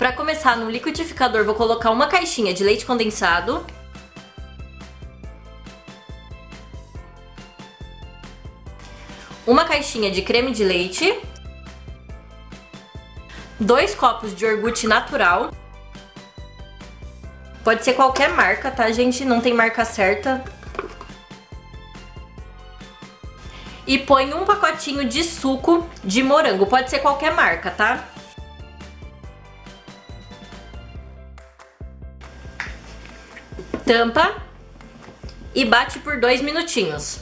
Pra começar, no liquidificador vou colocar uma caixinha de leite condensado. Uma caixinha de creme de leite. Dois copos de iogurte natural. Pode ser qualquer marca, tá, gente? Não tem marca certa. E põe um pacotinho de suco de morango. Pode ser qualquer marca, tá? Tampa e bate por dois minutinhos.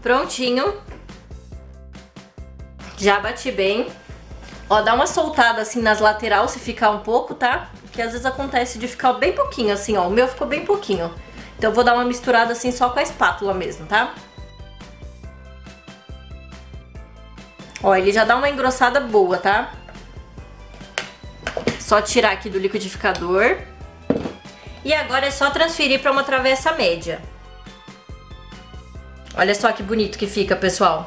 Prontinho. Já bati bem. Ó, dá uma soltada assim nas lateral se ficar um pouco, tá? Que às vezes acontece de ficar bem pouquinho assim, ó. O meu ficou bem pouquinho. Então eu vou dar uma misturada assim só com a espátula mesmo, tá? Ó, ele já dá uma engrossada boa, tá? Só tirar aqui do liquidificador. E agora é só transferir para uma travessa média. Olha só que bonito que fica, pessoal.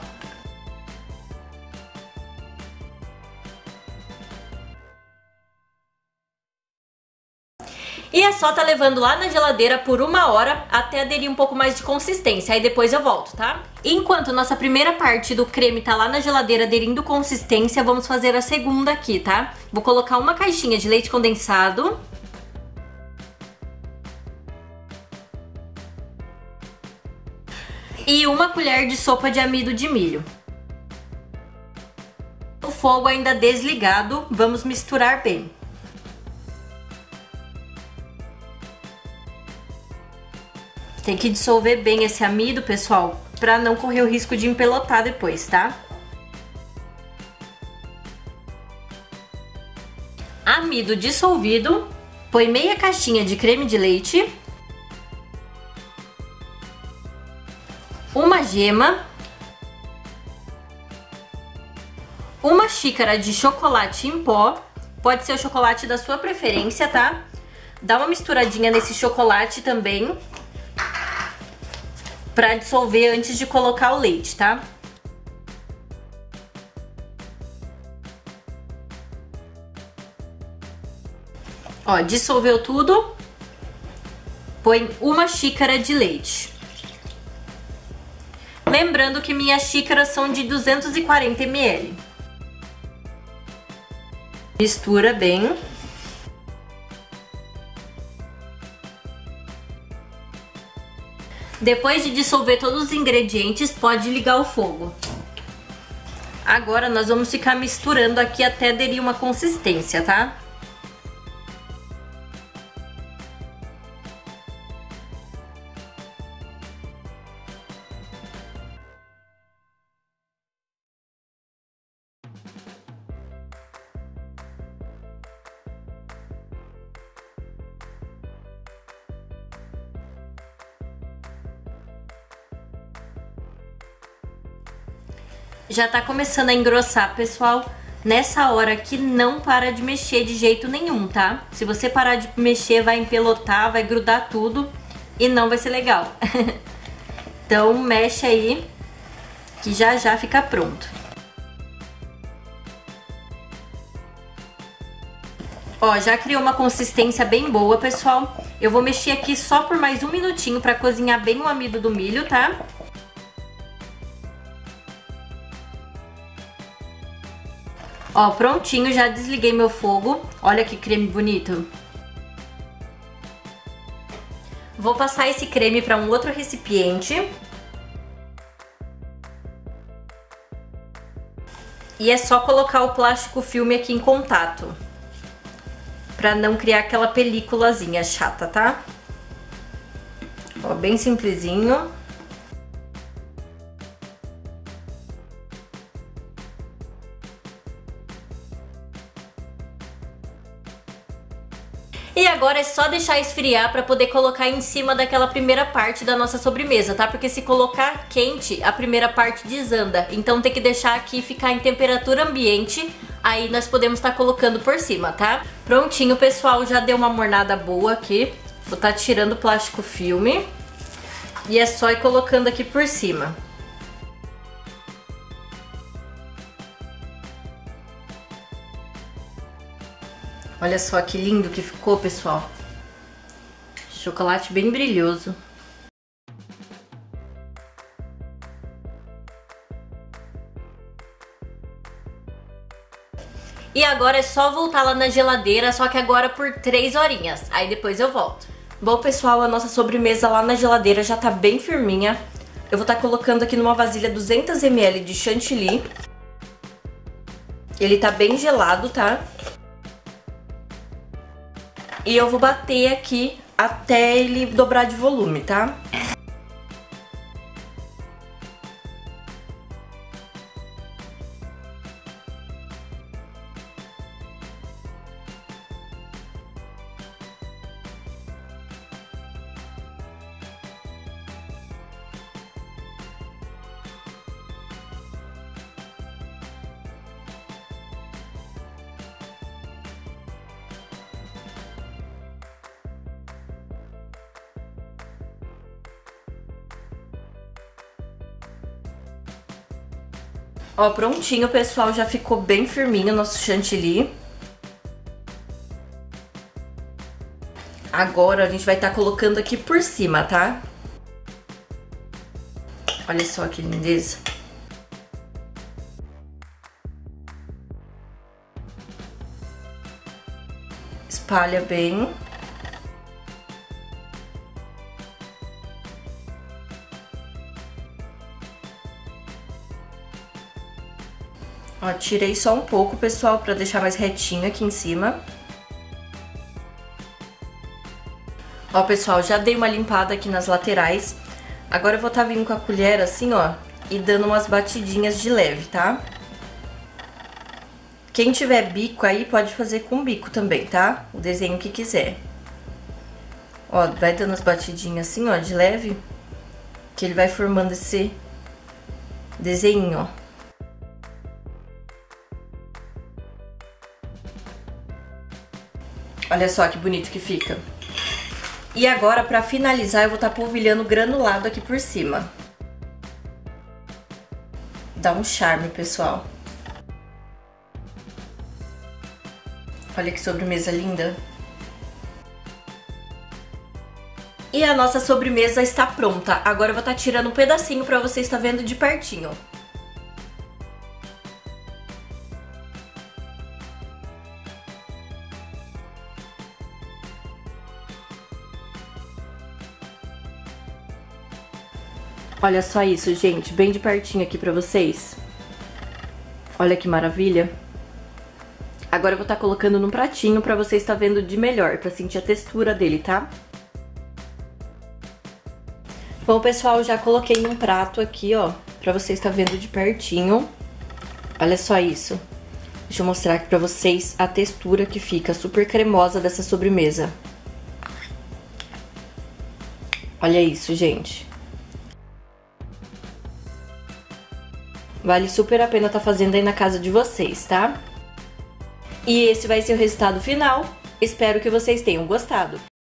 E é só tá levando lá na geladeira por uma hora até aderir um pouco mais de consistência. Aí depois eu volto, tá? Enquanto nossa primeira parte do creme tá lá na geladeira aderindo consistência, vamos fazer a segunda aqui, tá? Vou colocar uma caixinha de leite condensado. e uma colher de sopa de amido de milho. O fogo ainda desligado, vamos misturar bem. Tem que dissolver bem esse amido, pessoal, para não correr o risco de empelotar depois, tá? Amido dissolvido, põe meia caixinha de creme de leite uma gema, uma xícara de chocolate em pó, pode ser o chocolate da sua preferência, tá? Dá uma misturadinha nesse chocolate também, pra dissolver antes de colocar o leite, tá? Ó, dissolveu tudo, põe uma xícara de leite. Lembrando que minhas xícaras são de 240 ml. Mistura bem. Depois de dissolver todos os ingredientes, pode ligar o fogo. Agora nós vamos ficar misturando aqui até aderir uma consistência, tá? Já tá começando a engrossar, pessoal. Nessa hora que não para de mexer de jeito nenhum, tá? Se você parar de mexer, vai empelotar, vai grudar tudo e não vai ser legal. então mexe aí que já já fica pronto. Ó, já criou uma consistência bem boa, pessoal. Eu vou mexer aqui só por mais um minutinho pra cozinhar bem o amido do milho, tá? Ó, prontinho, já desliguei meu fogo. Olha que creme bonito. Vou passar esse creme para um outro recipiente. E é só colocar o plástico filme aqui em contato. Pra não criar aquela películazinha chata, tá? Ó, bem simplesinho. E agora é só deixar esfriar para poder colocar em cima daquela primeira parte da nossa sobremesa, tá? Porque se colocar quente, a primeira parte desanda. Então tem que deixar aqui ficar em temperatura ambiente, aí nós podemos estar tá colocando por cima, tá? Prontinho, pessoal, já deu uma mornada boa aqui. Vou estar tá tirando o plástico filme. E é só ir colocando aqui por cima. Olha só que lindo que ficou, pessoal. Chocolate bem brilhoso. E agora é só voltar lá na geladeira, só que agora por 3 horinhas. Aí depois eu volto. Bom, pessoal, a nossa sobremesa lá na geladeira já tá bem firminha. Eu vou estar tá colocando aqui numa vasilha 200ml de chantilly. Ele tá bem gelado, tá? E eu vou bater aqui até ele dobrar de volume, tá? Ó, prontinho, pessoal, já ficou bem firminho o nosso chantilly. Agora a gente vai estar tá colocando aqui por cima, tá? Olha só que lindeza. Espalha bem. Ó, tirei só um pouco, pessoal, pra deixar mais retinho aqui em cima. Ó, pessoal, já dei uma limpada aqui nas laterais. Agora eu vou estar tá vindo com a colher assim, ó, e dando umas batidinhas de leve, tá? Quem tiver bico aí, pode fazer com bico também, tá? O desenho que quiser. Ó, vai dando as batidinhas assim, ó, de leve, que ele vai formando esse desenho, ó. Olha só que bonito que fica. E agora, pra finalizar, eu vou estar tá polvilhando granulado aqui por cima. Dá um charme, pessoal. Olha que sobremesa linda. E a nossa sobremesa está pronta. Agora eu vou estar tá tirando um pedacinho para você estar vendo de pertinho. Olha só isso, gente, bem de pertinho aqui pra vocês. Olha que maravilha. Agora eu vou estar tá colocando num pratinho pra vocês estar tá vendo de melhor, pra sentir a textura dele, tá? Bom, pessoal, já coloquei num prato aqui, ó, pra vocês estar tá vendo de pertinho. Olha só isso. Deixa eu mostrar aqui pra vocês a textura que fica super cremosa dessa sobremesa. Olha isso, gente. Vale super a pena estar tá fazendo aí na casa de vocês, tá? E esse vai ser o resultado final. Espero que vocês tenham gostado.